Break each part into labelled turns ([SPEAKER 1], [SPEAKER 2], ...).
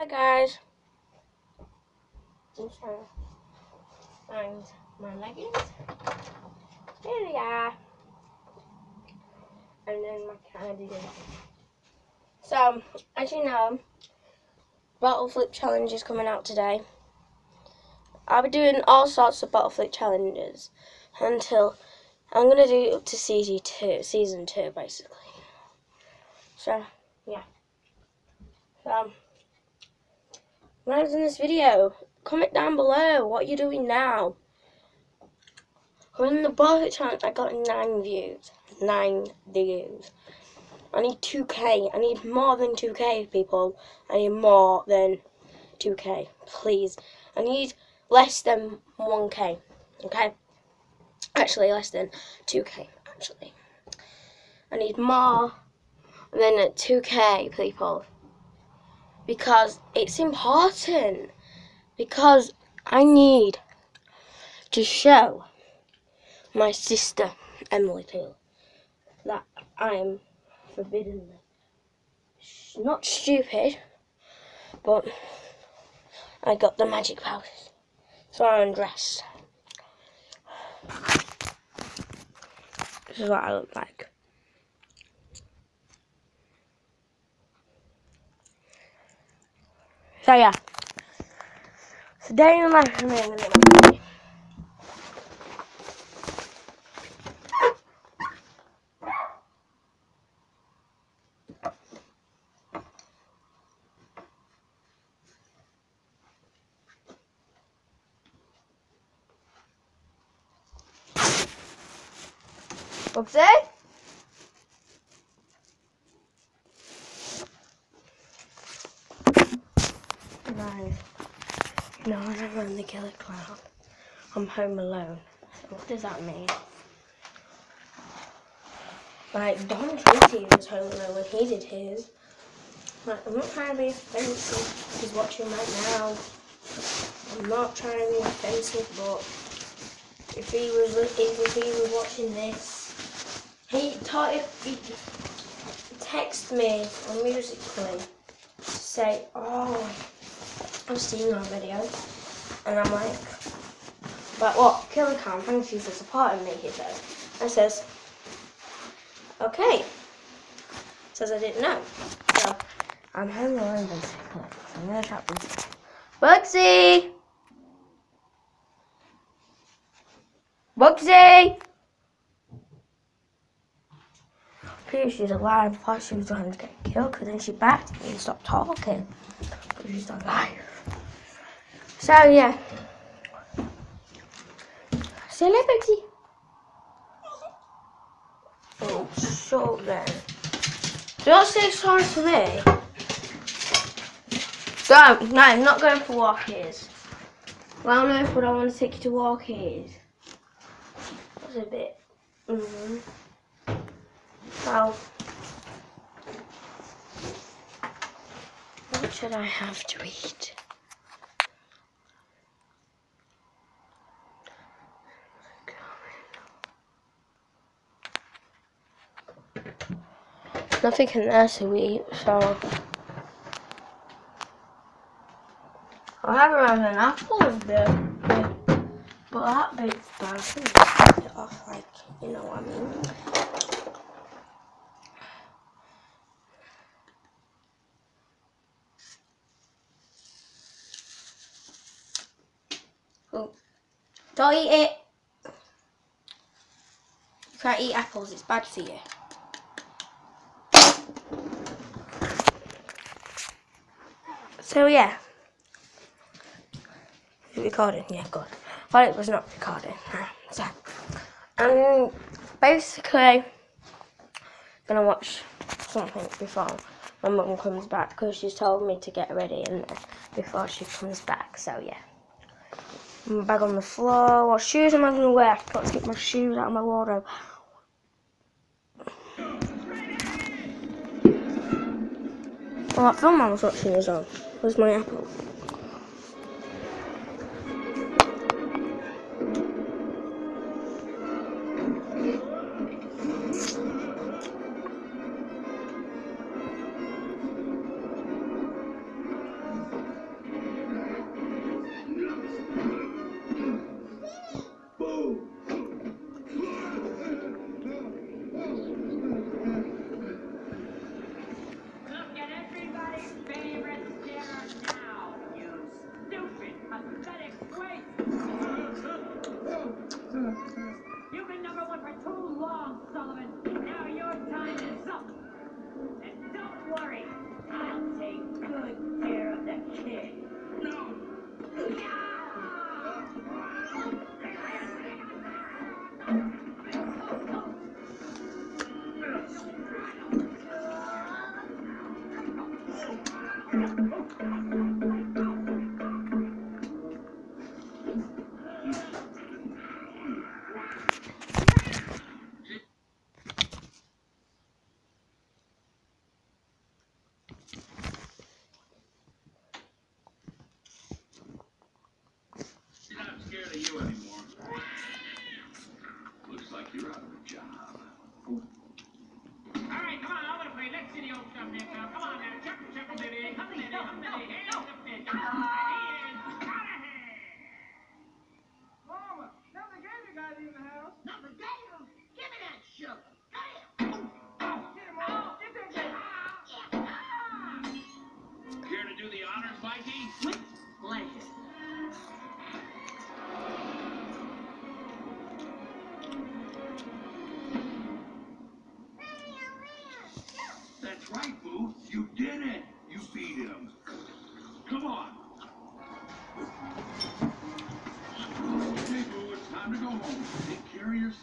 [SPEAKER 1] Hi guys. I'm trying to find my leggings. Here they are. And then my cardigan. So, as you know, bottle flip challenge is coming out today. I'll be doing all sorts of bottle flip challenges until I'm gonna do up to season two, season two basically. So, yeah. So, when I was in this video, comment down below what you're doing now. When the Barfoot challenge, I got nine views. Nine views. I need 2k. I need more than 2k, people. I need more than 2k. Please. I need less than 1k. Okay? Actually, less than 2k, actually. I need more than 2k, people because it's important. Because I need to show my sister Emily Peel that I'm forbidden. Not stupid, but I got the magic powers. So I undressed. This is what I look like. So yeah. Today in the life of me in the middle. Oopsie. Right. No, I'm the killer clown. I'm home alone. What does that mean? Like, Don Tracy was home alone when he did his. Like, I'm not trying to be offensive. He's watching right now. I'm not trying to be offensive, but if he was looking if he was watching this, he taught he text me on Musical.ly to say, oh, I've seen your video, and I'm like, but what? Killer Cam, thank you for supporting me, he says. I says, okay. Says I didn't know. So, I'm home alone basically. I'm gonna chat with Bugsy! Bugsy! She's alive. I thought she was going to get killed because then she backed me and stopped talking. But she's alive. So yeah. Bugsy. Oh, so bad. Don't say sorry to me. Don't. No, I'm not going for walkies. Well, no, but I want to take you to walkies. That's a bit. Mm -hmm. Well, what should I have to eat? Nothing can there to eat, so I'll have around an apple a bit, but that bit's bad. I I it off, like, you know what I mean. Oh, don't eat it. You can't eat apples, it's bad for you. So yeah. Recording? Yeah, good. Well, it was not recording. So, I'm basically gonna watch something before my mum comes back because she's told me to get ready and before she comes back. So yeah. I'm back on the floor. What shoes am I gonna wear? I've got to get my shoes out of my wardrobe. Well, that film I was watching is on. Where's my apple?
[SPEAKER 2] You've been number one for too long, Sullivan.
[SPEAKER 3] Now your time is up. And
[SPEAKER 2] don't worry, I'll take good care of the kid.
[SPEAKER 4] Here. To do the honors, Mikey?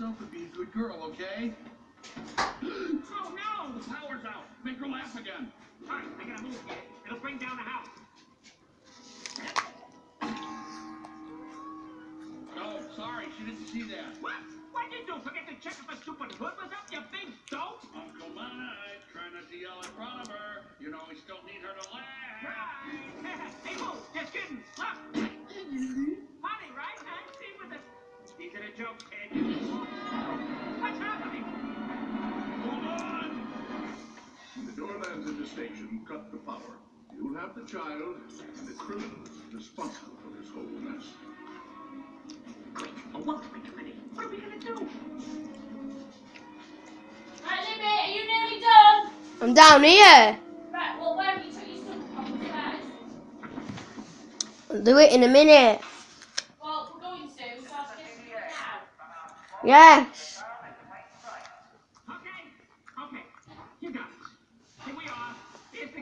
[SPEAKER 4] Care of yourself and be a good girl, okay? oh no! The power's out. Make her laugh again.
[SPEAKER 5] All right, I gotta move here. It'll bring down the house.
[SPEAKER 4] Oh, sorry, she didn't see that.
[SPEAKER 5] What? What'd you do? Forget to check if a stupid hood was up, you the
[SPEAKER 6] door lands at the station, cut the power. You'll have the child and the criminals responsible for this whole mess.
[SPEAKER 5] Quick, a welcoming committee. What are we gonna do?
[SPEAKER 7] Right, Libby, are you nearly done?
[SPEAKER 1] I'm down here.
[SPEAKER 7] Right, well, where have you took your stuff.
[SPEAKER 1] I'll do it in a minute.
[SPEAKER 7] Well, we're going soon, so I'll get it now.
[SPEAKER 1] Yes.
[SPEAKER 5] Okay, okay. You got it. Here we are.